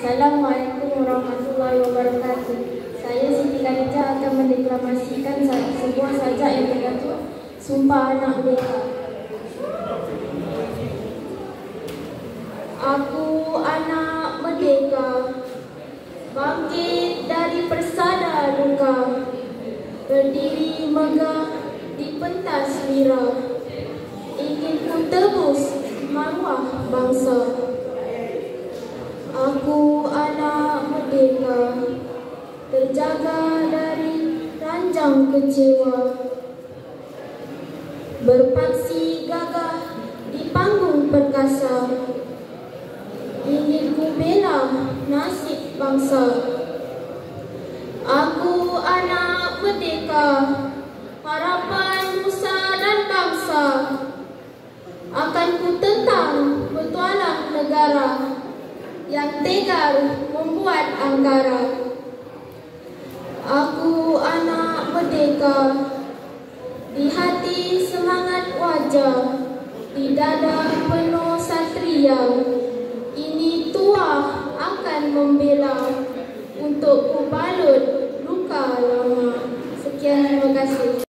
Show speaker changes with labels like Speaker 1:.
Speaker 1: Assalamualaikum warahmatullahi wabarakatuh. Saya Siti Khadijah akan mendeklamasikan sebuah sajak yang bertajuk Sumpah Anak Merdeka. Aku anak merdeka, bangkit dari persada duka, berdiri megah di pentas wira, ingin ku tebus maruah bangsa. Aku merdeka, terjaga dari ranjang kecewa, berpaksi gagah di panggung perkasa, ingin ku bela nasib bangsa. Aku anak merdeka, harapan nusa dan bangsa, akan ku tentang petualang negara yang tegar membuat angkara. Aku anak merdeka, di hati semangat wajah, di dada penuh satria. Ini tua akan membela untuk ku balut luka lama. Sekian terima kasih.